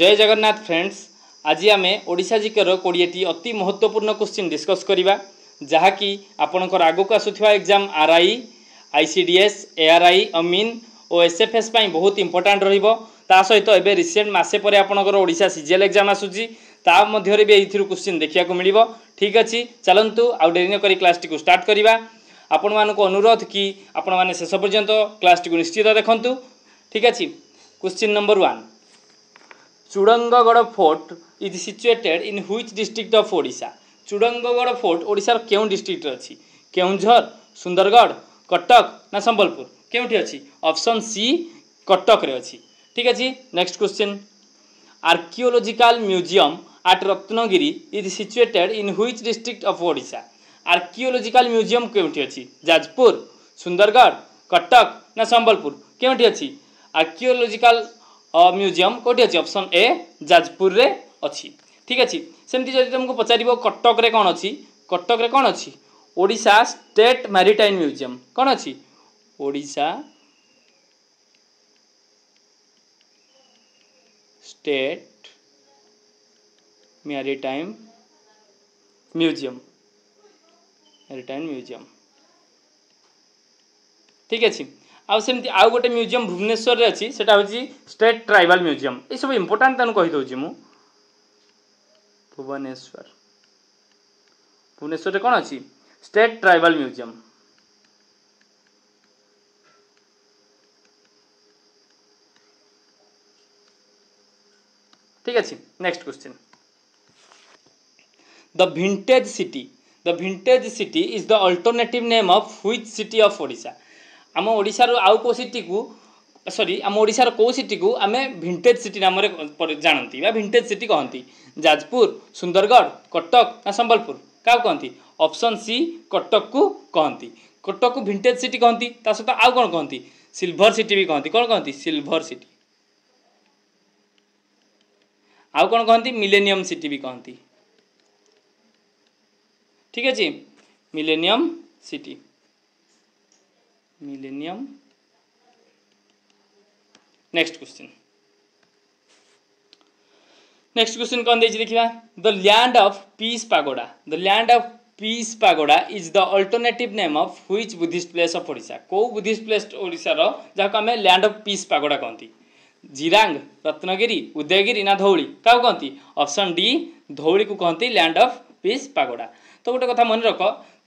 জয় Jagannath friends আজি ଆମେ ଓଡ଼ିଶା ଜିକେର କୋଡ଼ିଏଟି ଅତି ମହତ୍ତ୍ୱପୂର୍ଣ୍ଣ କୋଶ୍ଚିନ୍ ଡିସ୍କସ୍ କରିବା ଯାହାକି ଆପଣଙ୍କର ଆଗକୁ ଆସୁଥିବା exam R I I C D S A R I Amin O S F S ପାଇଁ ବହୁତ ଇମ୍ପୋର୍ଟାଣ୍ଟ ରହିବ ତା ସହିତ ଏବେ ରିସେଣ୍ଟ ମାସେ ପରେ ଆପଣଙ୍କର ଓଡ଼ିଶା ସିଜିଏଲ୍ ଏକ୍ଜାମ୍ ଆସୁଛି ତା ମଧ୍ୟରେ ବି ଏଇଥିରୁ କୋଶ୍ଚିନ୍ ଦେଖିବାକୁ ମିଳିବ ଠିକ୍ ଅଛି ଚାଲନ୍ତୁ ଆଉ ଡେରି ନ କରି କ୍ଲାସ୍ଟିକୁ ଷ୍ଟାର୍ଟ କରିବା ଆପଣମାନଙ୍କୁ ଅନୁରୋଧ କି ଆପଣମାନେ ଶେଷ ପର୍ଯ୍ୟନ୍ତ କ୍ଲାସ୍ଟିକୁ ନିଶ୍ଚିତ ଦେଖନ୍ତୁ ଠିକ୍ ଅଛି question number one Churangagarh fort is situated in which district of Odisha Churangagarh fort ওড়িশার কেউ ডিস্ট্রিক্ট অছি কেউঁঝর সুন্দরগড় কটক না সম্বলপুর কেউটি অছি অপশন সি কটকরে অছি ঠিক আছে next question archaeological museum at Ratnagiri is situated in which district of Odisha archaeological museum কেউটি অছি যাজপুর সুন্দরগড় কটক না সম্বলপুর কেউটি অছি আর্কিওলোজিকাল ମ୍ୟୁଜିୟମ୍ କେଉଁଠି ଅଛି ଅପସନ୍ ଏ ଯାଜପୁରରେ ଅଛି ଠିକ୍ ଅଛି ସେମିତି ଯଦି ତୁମକୁ ପଚାରିବ କଟକରେ କ'ଣ ଅଛି କଟକରେ କ'ଣ ଅଛି ଓଡ଼ିଶା ଷ୍ଟେଟ୍ ମ୍ୟାରିଟାଇନ୍ ମ୍ୟୁଜିୟମ୍ କ'ଣ ଅଛି Odisha state maritime museum maritime museum ଠିକ୍ ଅଛି ଆଉ ସେମିତି ଆଉ ଗୋଟେ ମ୍ୟୁଜିୟମ୍ ଭୁବନେଶ୍ୱରରେ ଅଛି ସେଇଟା ହେଉଛି ଷ୍ଟେଟ୍ ଟ୍ରାଇବାଲ୍ ମ୍ୟୁଜିୟମ୍ ଏସବୁ ଇମ୍ପୋର୍ଟାଣ୍ଟ ତାଙ୍କୁ କହିଦେଉଛି ମୁଁ ଭୁବନେଶ୍ୱର ଭୁବନେଶ୍ୱରରେ କ'ଣ ଅଛି ଷ୍ଟେଟ୍ ଟ୍ରାଇବାଲ୍ ମ୍ୟୁଜିୟମ୍ ଠିକ୍ ଅଛି next question the vintage city the vintage city is the alternative name of which city of Odisha ଆମ ଓଡ଼ିଶାର ଆଉ କେଉଁ ସିଟିକୁ ସରି ଆମ ଓଡ଼ିଶାର କେଉଁ ସିଟିକୁ ଆମେ ଭିଣ୍ଟେଜ୍ ସିଟି ନାମରେ ଜାଣନ୍ତି ବା ଭିଣ୍ଟେଜ୍ ସିଟି କହନ୍ତି ଯାଜପୁର ସୁନ୍ଦରଗଡ଼ କଟକ ନା ସମ୍ବଲପୁର କାହାକୁ କହନ୍ତି ଅପସନ୍ ସି କଟକକୁ କହନ୍ତି କଟକକୁ ଭିଣ୍ଟେଜ୍ ସିଟି କହନ୍ତି ତା ସହିତ ଆଉ କ'ଣ କହନ୍ତି ସିଲ୍ଭର ସିଟି ବି କହନ୍ତି କ'ଣ କହନ୍ତି ସିଲ୍ଭର ସିଟି ଆଉ କ'ଣ କହନ୍ତି ମିଲେନିୟମ୍ ସିଟି ବି କହନ୍ତି ଠିକ୍ ଅଛି millennium city millennium next question next question कौन देखा the land of peace pagoda the land of peace pagoda is the alternative name of which Buddhist place of Odisha को Buddhist place ओडार जहाँ आम land of peace pagoda कहती जीरांग रत्नगिरी उदयगिरी ना धौली क्या कहती option D Dhauli को कहती लैंड ऑफ पीस पागोडा तो गोटे कथा मन रख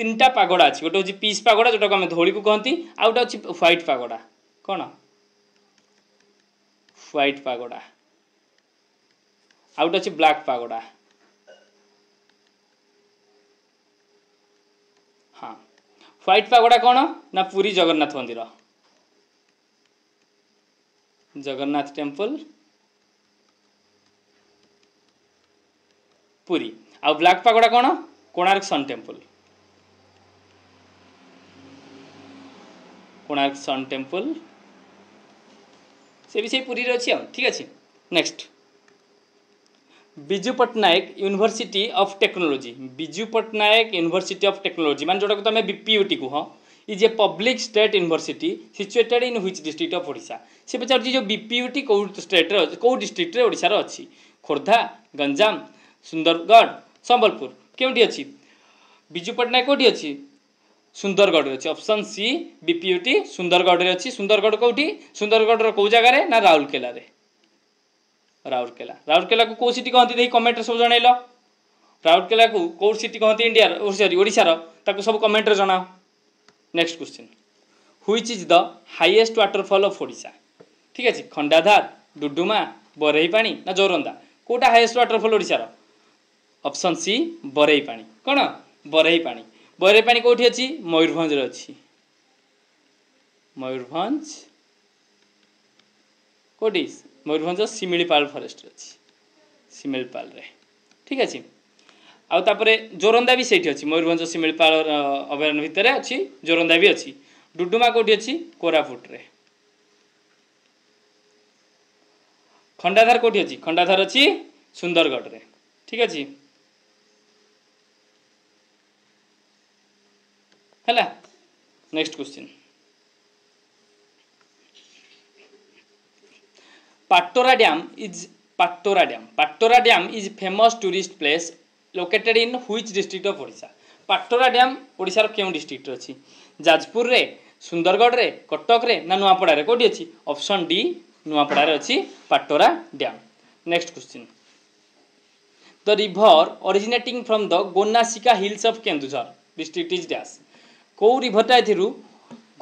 তিনটা পাগড়া ଅଛି ଗୋଟେ ହେଉଛି ପିସ୍ ପାଗଡ଼ା ଯେଉଁଟାକୁ ଆମେ ଧଉଳିକୁ କହନ୍ତି ଆଉ ଗୋଟେ ଅଛି ହ୍ୱାଇଟ୍ ପାଗଡ଼ା କ'ଣ ହ୍ୱାଇଟ୍ ପାଗଡ଼ା ଆଉ ଗୋଟେ ଅଛି ବ୍ଲାକ୍ ପାଗଡ଼ା ହଁ ହ୍ୱାଇଟ୍ ପାଗଡ଼ା କ'ଣ ନା ପୁରୀ ଜଗନ୍ନାଥ ମନ୍ଦିର ଜଗନ୍ନାଥ ଟେମ୍ପଲ୍ ପୁରୀ ଆଉ ବ୍ଲାକ୍ ପାଗଡ଼ା କ'ଣ Konark sun temple Konark sun temple से भी से पूरी अच्छी ठीक अच्छे next Biju Patnaik university of technology Biju Patnaik university of technology मैंने जोटा को तुम बीपीयूटी कह is a public state university situated in which district of Voda से पचार जो बीपीयूटी कौ स्टेट कौ डिस्ट्रिक्ट्रे ओडार अच्छी खोर्धा गंजाम सुंदरगढ़ संबलपुर के विजु पट्टनायक कौटी अच्छी ସୁନ୍ଦରଗଡ଼ରେ ଅଛି ଅପସନ୍ ସି ବିପିୟୁଟି ସୁନ୍ଦରଗଡ଼ରେ ଅଛି ସୁନ୍ଦରଗଡ଼ କେଉଁଠି ସୁନ୍ଦରଗଡ଼ର କେଉଁ ଜାଗାରେ ନା ରାଉରକେଲାରେ ରାଉରକେଲା ରାଉରକେଲାକୁ କେଉଁ ସିଟି କହନ୍ତି ଦେଇ କମେଣ୍ଟରେ ସବୁ ଜଣାଇଲ ରାଉରକେଲାକୁ କେଉଁ ସିଟି କହନ୍ତି ଇଣ୍ଡିଆର ସରି ଓଡ଼ିଶାର ତାକୁ ସବୁ କମେଣ୍ଟରେ ଜଣାଅ next question which is the highest waterfall of Odisha ଠିକ୍ ଅଛି ଖଣ୍ଡାଧାର ଡୁଡୁମା ବରେଇ ପାଣି ନା ଜୋରନ୍ଦା କେଉଁଟା ହାଇଏଷ୍ଟ ୱାଟରଫଲ୍ ଓଡ଼ିଶାର ଅପସନ୍ ସି ବରେଇ ପାଣି କ'ଣ ବରେଇ ପାଣି বৈরাবী পাণি কোটি অছি ময়ূরভঞ্জরে অছি ময়ূরভঞ্জ কোটি ময়ূরভঞ্জ শিমিলিপাল ফরেস্টরে অছি শিমিলিপালরে ঠিক আছে ଆଉ ତାପରେ ଜୋରନ୍ଦା ବି ସେଇଠି ଅଛି ମୟୂରଭଞ୍ଜ ଶିମିଳିପାଳ ଅଭୟାରଣ୍ୟ ଭିତରେ ଅଛି ଜୋରନ୍ଦା ବି ଅଛି ଡୁଡୁମା କେଉଁଠି ଅଛି କୋରାପୁଟରେ ଖଣ୍ଡାଧାର କେଉଁଠି ଅଛି ଖଣ୍ଡାଧାର ଅଛି ସୁନ୍ଦରଗଡ଼ରେ ଠିକ୍ ଅଛି ହେଲା next question Patora dam is Patora dam Patora dam is famous tourist place located in which district of Odisha Patora dam ଓଡ଼ିଶାର କେଉଁ ଡିଷ୍ଟ୍ରିକ୍ଟରେ ଅଛି ଯାଜପୁରରେ ସୁନ୍ଦରଗଡ଼ରେ କଟକରେ ନା ନୂଆପଡ଼ାରେ କେଉଁଠି ଅଛି ଅପସନ୍ ଡି ନୂଆପଡ଼ାରେ ଅଛି Patora dam next question the river originating from the Gonasika hills of Kendujhar district is dash କେଉଁ ଏଥିରୁ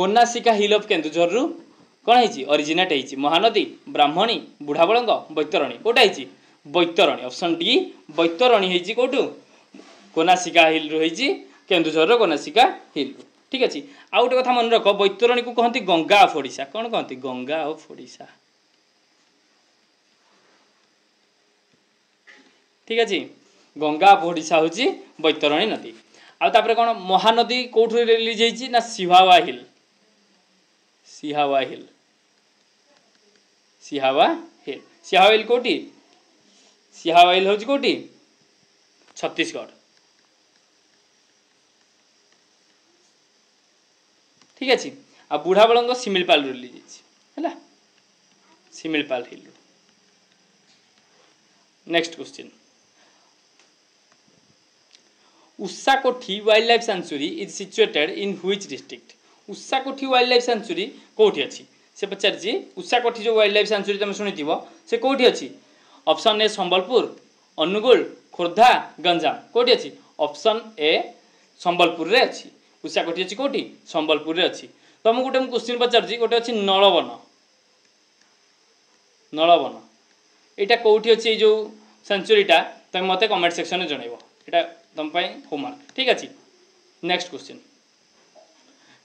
ଗୋନାସିକା ହିଲ୍ ଅଫ୍ କେନ୍ଦୁଝରରୁ କ'ଣ ହେଇଛି ଅରିଜିନେଟ୍ ହେଇଛି ମହାନଦୀ ବ୍ରାହ୍ମଣୀ ବୁଢ଼ାବଳଙ୍ଗ ବୈତରଣୀ କେଉଁଟା ହେଇଛି ବୈତରଣୀ ଅପସନ୍ ଡି ବୈତରଣୀ ହେଇଛି କେଉଁଠୁ ଗୋନାସିକା ହିଲ୍ରୁ ହେଇଛି କେନ୍ଦୁଝରର ଗୋନାସିକା ହିଲ୍ ଠିକ୍ ଅଛି ଆଉ ଗୋଟେ କଥା ମନେ ରଖ ବୈତରଣୀକୁ କହନ୍ତି ଗଙ୍ଗା ଅଫ୍ ଓଡ଼ିଶା କ'ଣ କହନ୍ତି ଗଙ୍ଗା ଅଫ୍ ଓଡ଼ିଶା ଠିକ୍ ଅଛି ଗଙ୍ଗା ଅଫ୍ ଓଡ଼ିଶା ହେଉଛି ବୈତରଣୀ ନଦୀ ଆଉ ତାପରେ କ'ଣ ମହାନଦୀ କେଉଁଠୁ ରିଲିଜ୍ ହେଇଛି ନା Sihawa hill Sihawa hill Sihawa hill Sihawa hill କେଉଁଠି ସିହାୱା ହିଲ୍ ହେଉଛି କେଉଁଠି ଛତିଶଗଡ଼ ଠିକ୍ ଅଛି ଆଉ ବୁଢ଼ାବଳଙ୍କ ସିମିଳିପାଲରୁ ରିଲିଜ୍ ହେଇଛି ହେଲା Similipal ହିଲ୍ରୁ next question Ushakothi wildlife sanctuary is situated in which district Ushakothi wildlife sanctuary କେଉଁଠି ଅଛି ସେ ପଚାରିଛି ଉଷାକୋଠି ଯେଉଁ ୱାଇଲ୍ଡ ଲାଇଫ୍ ସାଞ୍ଚୁରୀ ତୁମେ ଶୁଣିଥିବ ସେ କେଉଁଠି ଅଛି ଅପସନ୍ ଏ ସମ୍ବଲପୁର ଅନୁଗୁଳ ଖୋର୍ଦ୍ଧା ଗଞ୍ଜାମ କେଉଁଠି ଅଛି ଅପସନ୍ ଏ ସମ୍ବଲପୁରରେ ଅଛି ଉଷାକୋଠି ଅଛି କେଉଁଠି ସମ୍ବଲପୁରରେ ଅଛି ତୁମକୁ ଗୋଟେ ମୁଁ କୋଶ୍ଚିନ୍ ପଚାରୁଛି ଗୋଟେ ଅଛି ନଳବନ ନଳବନ ଏଇଟା କେଉଁଠି ଅଛି ଏଇ ଯେଉଁ ସେଞ୍ଚୁରୀଟା ତୁମେ ମୋତେ କମେଣ୍ଟ ସେକ୍ସନରେ ଜଣାଇବ এটা ତମ ପାଇଁ ହୋମୱାର୍କ ଠିକ୍ ଅଛି next question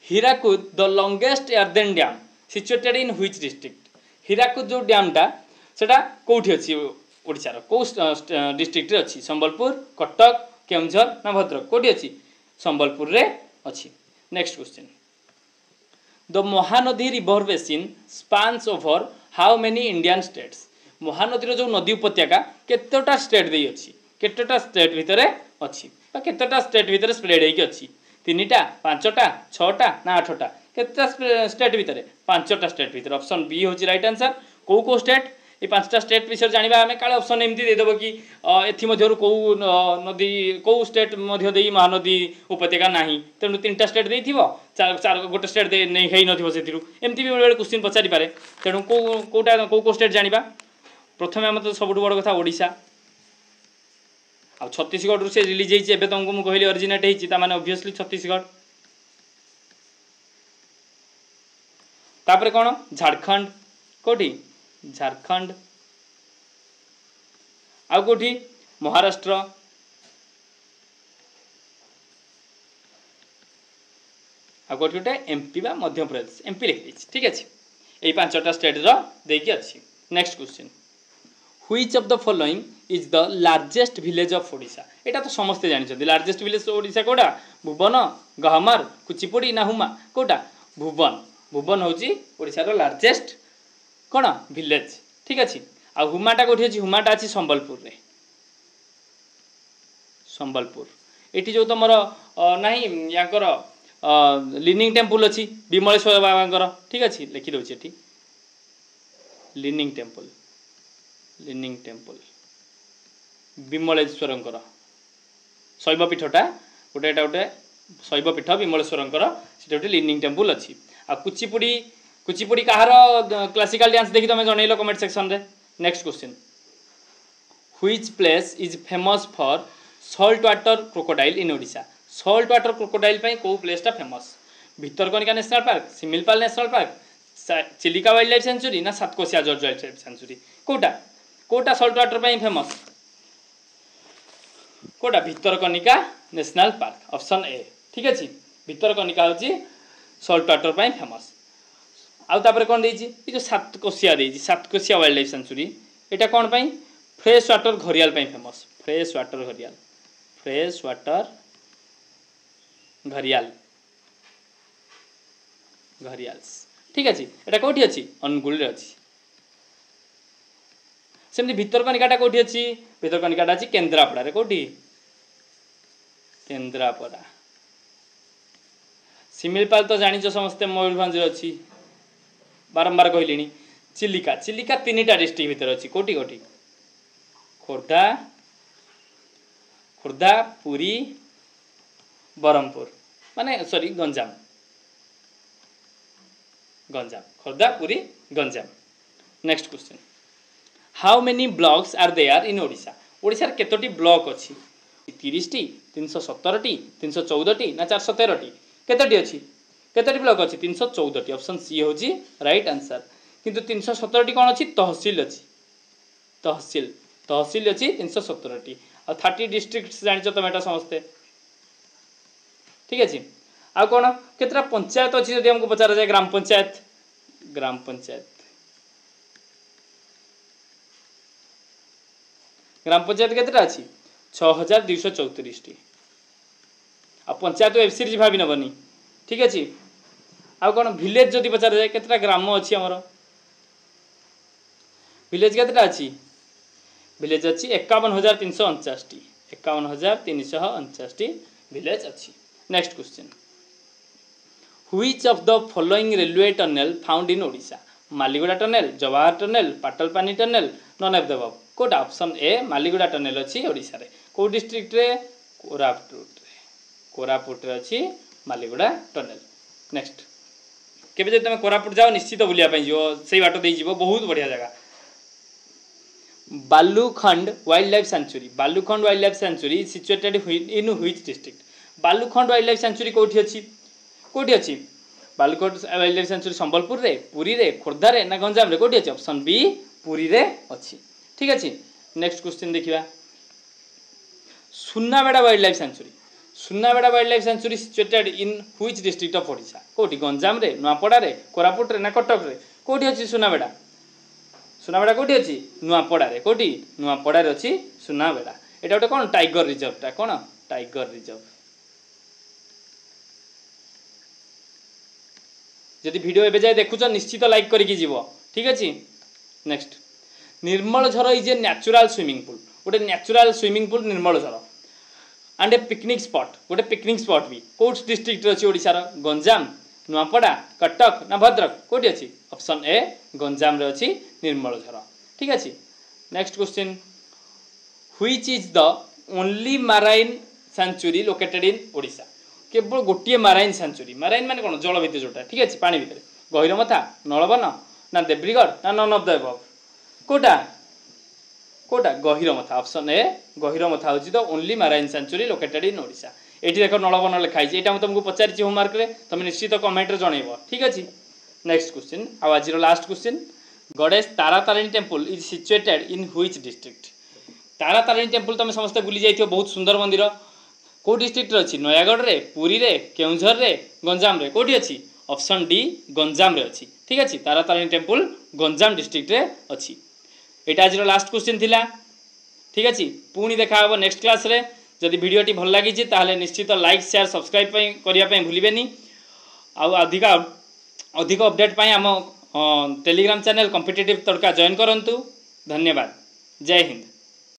Hirakud the longest earthen dam situated in which district Hirakud ଯେଉଁ ଡ୍ୟାମ୍ଟା ସେଇଟା କେଉଁଠି ଅଛି ଓଡ଼ିଶାର କେଉଁ ଡିଷ୍ଟ୍ରିକ୍ଟରେ ଅଛି ସମ୍ବଲପୁର କଟକ କେଉଁଝର ନା ଭଦ୍ରକ କେଉଁଠି ଅଛି ସମ୍ବଲପୁରରେ ଅଛି next question the Mahanadi river basin spans over how many Indian states ମହାନଦୀର ଯେଉଁ ନଦୀ ଉପତ୍ୟକା କେତେଟା ଷ୍ଟେଟ୍ ଦେଇ ଅଛି কেতটা ষ্টেট ভিতরে অছি বা কেতটা ষ্টেট ভিতরে স্প্রেড হয়েকি অছি তিনটা পাঁচটা ছটা না আঠটা কেতটা ষ্টেট ভিতরে পাঁচটা ষ্টেট ভিতরে অপশন বি হচ্ছে রাইট আনসার কেউ কেউ ষ্টেট এই পাঁচটা ষ্টেট বিষয়ে জাঁয়া আমি কাଳେ অপসন এমতি দেব কি এমধ্যর কেউ নদী কেউ স্টেট মধ্যে মহানদী উপত্যকা না তেমন তিনটা স্টেট দিয়ে গোটে স্টেট হয়ে নথিব এমতি বেড়ে কোশ্চিন পচারিপে তেমন কেউ কোটা কেউ কেউ স্টেট জাঁয়া প্রথমে আমার তো সবুঠ বড় কথা ওড়শা ଆଉ ଛତିଶଗଡ଼ରୁ ସେ ରିଲିଜ୍ ହେଇଛି ଏବେ ତୁମକୁ ମୁଁ କହିଲି ଅରିଜିନେଟ୍ ହେଇଛି ତାମାନେ ଅବଭିୟସ୍ଲି ଛତିଶଗଡ଼ ତାପରେ କ'ଣ ଝାଡ଼ଖଣ୍ଡ କେଉଁଠି ଝାଡ଼ଖଣ୍ଡ ଆଉ କେଉଁଠି ମହାରାଷ୍ଟ୍ର ଆଉ କେଉଁଠି ଗୋଟେ ଏମ୍ପି ବା ମଧ୍ୟପ୍ରଦେଶ ଏମ୍ପି ଲେଖିଦେଇଛି ଠିକ୍ ଅଛି ଏଇ ପାଞ୍ଚଟା ଷ୍ଟେଟ୍ର ଦେଇକି ଅଛି next question which of the following is the largest village of Odisha এটা তো সমস্তে জানিଛନ୍ତି লার্জেস্ট ভিলেজ ওড়িশা কোটা ভুবন গহমর কুচিপুড়ি না হুমা কোটা ভুবন ভুবন হচ্ছে ওড়িশার লার্জেস্ট কোণ ভিলেজ ঠিক আছে ଆଉ ହୁମାଟା କେଉଁଠି ଅଛି ହୁମାଟା ଅଛି ସମ୍ବଲପୁରରେ ସମ୍ବଲପୁର যে ଯେଉଁ না ନାହିଁ ୟାଙ୍କର টেম্পল ଟେମ୍ପୁଲ ଅଛି ବିମଳେଶ୍ୱର ବାବାଙ୍କର ଠିକ୍ ଅଛି ଲେଖିଦେଉଛି ଏଠି ଲିନିଂ ଟେମ୍ପୁଲ ଲିନିଂ ଟେମ୍ପଲ୍ ବିମଳେଶ୍ୱରଙ୍କର ଶୈବପୀଠଟା ଗୋଟେ ଏଇଟା ଗୋଟେ ଶୈବପୀଠ ବିମଳେଶ୍ୱରଙ୍କର ସେଟା ଗୋଟେ ଲିନିଂ ଟେମ୍ପଲ୍ ଅଛି ଆଉ କୁଚିପୁଡ଼ି କୁଚିପୁଡ଼ି କାହାର କ୍ଲାସିକାଲ୍ ଡ୍ୟାନ୍ସ ଦେଖି ତୁମେ ଜଣେଇଲ comment ସେକ୍ସନ୍ରେ next question which place is famous for salt water crocodile in Odisha salt water crocodile ପାଇଁ କେଉଁ ପ୍ଲେସ୍ଟା famous Bhitarkanika national park Similipal national park Chilika wildlife sanctuary ନା Satkosia gorge wild life sanctuary କେଉଁଟା କେଉଁଟା salt water ପାଇଁ famous କେଉଁଟା Bhitarkanika national park option A ଠିକ୍ ଅଛି ଭିତରକନିକା ହେଉଛି ସଲ୍ଟ ୱାଟର୍ ପାଇଁ ଫେମସ୍ ଆଉ ତାପରେ କ'ଣ ଦେଇଛି ଏ ଯେଉଁ ସାତକୋଶିଆ ଦେଇଛି ସାତକୋଶିଆ ୱାଇଲ୍ଡ ଲାଇଫ୍ ସେଞ୍ଚୁରୀ ଏଇଟା କ'ଣ ପାଇଁ ଫ୍ରେଶ୍ ୱାଟର୍ ଘରିଆଲ ପାଇଁ famous fresh water gharial fresh water gharial gharials ঠিক আছে এটা কোটি অছি অনুগুলের অছি ସେମିତି ଭିତରକନିକାଟା କେଉଁଠି ଅଛି ଭିତରକନିକାଟା ଅଛି କେନ୍ଦ୍ରାପଡ଼ାରେ କେଉଁଠି କେନ୍ଦ୍ରାପଡ଼ା ଶିମିଳିପାଳ ତ ଜାଣିଛ ସମସ୍ତେ ମୟୂରଭଞ୍ଜରେ ଅଛି ବାରମ୍ବାର କହିଲିଣି ଚିଲିକା ଚିଲିକା ତିନିଟା ଡିଷ୍ଟ୍ରିକ୍ଟ ଭିତରେ ଅଛି କେଉଁଠି କେଉଁଠି ଖୋର୍ଦ୍ଧା ଖୋର୍ଦ୍ଧା ପୁରୀ ବ୍ରହ୍ମପୁର ମାନେ sorry Ganjam Ganjam Khordha Puri Ganjam next question how many blocks are there in Odisha ଓଡ଼ିଶାର କେତୋଟି ବ୍ଲକ୍ ଅଛି ତିରିଶଟି ତିନିଶହ ସତରଟି ତିନିଶହ ଚଉଦଟି ନା ଚାରିଶହ ତେରଟି କେତୋଟି ଅଛି କେତୋଟି ବ୍ଲକ୍ ଅଛି ତିନିଶହ ଚଉଦଟି ଅପସନ୍ ସି ହେଉଛି ରାଇଟ୍ ଆନ୍ସର୍ କିନ୍ତୁ ତିନିଶହ ସତରଟି କ'ଣ ଅଛି ତହସିଲ ଅଛି ତହସିଲ ତହସିଲ ଅଛି ତିନିଶହ ସତରଟି ଆଉ ଥାର୍ଟି ଡିଷ୍ଟ୍ରିକ୍ଟ ଜାଣିଛ ତମେ ଏଇଟା ସମସ୍ତେ ଠିକ୍ ଅଛି ଆଉ କ'ଣ କେତେଟା ପଞ୍ଚାୟତ ଅଛି ଯଦି ଆମକୁ ପଚରାଯାଏ ଗ୍ରାମ ପଞ୍ଚାୟତ ଗ୍ରାମ ପଞ୍ଚାୟତ গ্রাম পঞ্চায়েত কেতেটা ଅଛି ছ ହଜାର ଦୁଇଶହ ଚଉତିରିଶଟି ଆଉ ପଞ୍ଚାୟତ ୱେବ୍ ସିରିଜ୍ ଭାବି ନେବନି ଠିକ୍ ଅଛି ଆଉ କ'ଣ ଭିଲେଜ୍ ଯଦି ପଚରାଯାଏ କେତେଟା ଗ୍ରାମ ଅଛି ଆମର ଭିଲେଜ୍ କେତେଟା ଅଛି ଭିଲେଜ୍ ଅଛି ଏକାବନ ହଜାର ତିନିଶହ ଅଣଚାଶଟି ଏକାବନ ହଜାର ତିନିଶହ ଅଣଚାଶଟି ଭିଲେଜ୍ ଅଛି next question which of the following railway tunnel found in Odisha Maliguda tunnel Jawahar tunnel Patalpani tunnel none of the above quota option A Maliguda tunnel অছি ওড়িশার কেউ ডিস্ট্রিক্টরে কোরাপুটরে কোরাপুটরে অছি মালিগুড়া টনেল নেক্সট কেবে যদি তুমি কোরাপুট যাও নিশ্চিত বুলিয়া পাই যাব সেই বাট দিয়ে যাব বহুত বড়িয়া জায়গা Balukhand wild life sanctuary Balukhand wild life sanctuary situated in which district Balukhand wild life sanctuary কোটি অছি কোটি অছি বালুখণ্ড ওয়াইল্ড লাইফ স্যাঞ্চুরি সম্বলপুরে পুরীরে খোর্ধারে না গঞ্জামে কোটি অছি অপশন বি পুরীরে অছি ঠিক আছে ନେକ୍ସଟ କ୍ୱେଶ୍ଚିନ୍ ଦେଖିବା Sunabeda wildlife sanctuary Sunabeda wildlife sanctuary situated in which district of Odisha କେଉଁଠି ଗଞ୍ଜାମରେ ନୂଆପଡ଼ାରେ କୋରାପୁଟରେ ନା କଟକରେ କେଉଁଠି ଅଛି ସୁନାବେଡ଼ା ସୁନାବେଡ଼ା କେଉଁଠି ଅଛି ନୂଆପଡ଼ାରେ କେଉଁଠି ନୂଆପଡ଼ାରେ ଅଛି ସୁନାବେଡ଼ା এটা গোটে কোণ টাইগর রিজর্ভটা কোণ টাইগর রিজর্ভ যদি ভিডিও এবে যায় দেখুছ নিশ্চিত লাইক করিকি যাব ঠিক আছে next Nirmalajhara is a natural swimming pool ଗୋଟେ natural swimming pool Nirmaljhar and a picnic spot ଗୋଟେ ପିକ୍ନିକ୍ ସ୍ପଟ୍ ବି କେଉଁ ଡିଷ୍ଟ୍ରିକ୍ଟରେ ଅଛି ଓଡ଼ିଶାର ଗଞ୍ଜାମ ନୂଆପଡ଼ା କଟକ ନା ଭଦ୍ରକ କେଉଁଠି ଅଛି ଅପସନ୍ ଏ ଗଞ୍ଜାମରେ ଅଛି ନିର୍ମଳଝର ଠିକ୍ ଅଛି next question which is the only marine sanctuary located in Odisha କେବଳ ଗୋଟିଏ ମାରାଇନ୍ ସାଞ୍ଚୁରୀ ମାରାଇନ୍ ମାନେ କ'ଣ ଜଳଭିତ୍ତି ଯେଉଁଟା ଠିକ୍ ଅଛି ପାଣି ଭିତରେ ଗହିରମଥା ନଳବନ ନା ଦେବ୍ରିଗଡ଼ ନା ନନ୍ ଅଫ୍ ଦ ଏଭବ୍ কোটা কোটা গহিরমথা অপশন এ গহিরমথা হচ্ছে the only marine sanctuary located in Odisha এটি দেখ নলবন লেখা হয়েছে এটা তোমাকে পচারিছি হোমওয়ার্করে তুমি নিশ্চিত কমেন্টরে জনাইব ঠিক আছে নেক্সট কোশ্চিন আও আজির last question গডেশ Taratarini temple is situated in which district Taratarini temple তুমি সমস্ত বুলি যাই বহুত সুন্দর মন্দির কেউ ডিস্ট্রিক্টরে অছি নয়াগড়ে পুরীরে কেউঝরের গঞ্জামে কোটি অছি অপশন ডি গঞ্জামে অছি ঠিক আছে তারাতারিণী টেম্পল গঞ্জাম ডিস্ট্রিক্টরে অছি এটা আজর লাস্ট কোশ্চিন লা ঠিক আছে পুঁ দেখা হব নেক্সট ক্লাসে যদি ভিডিওটি ভাল লাগিছে তাহলে নিশ্চিত লাইক সেয়ার সবসক্রাইব করা ভুলবেনি আধিক অধিক অপডেট পাই আম টেলিগ্রাম চ্যানেল কম্পিটিটিভ তড়কা জয়েন করতু ধন্যবাদ জয় হিন্দ